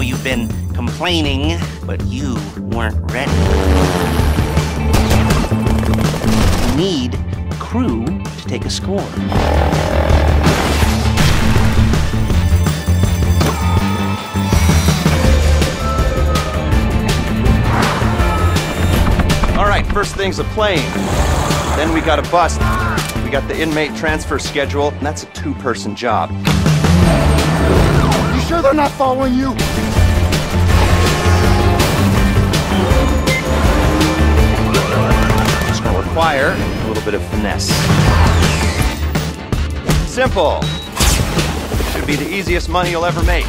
You've been complaining, but you weren't ready. You need a crew to take a score. All right, first thing's a plane. Then we got a bus. We got the inmate transfer schedule, and that's a two person job. You sure they're not following you? Require a little bit of finesse. Simple. Should be the easiest money you'll ever make.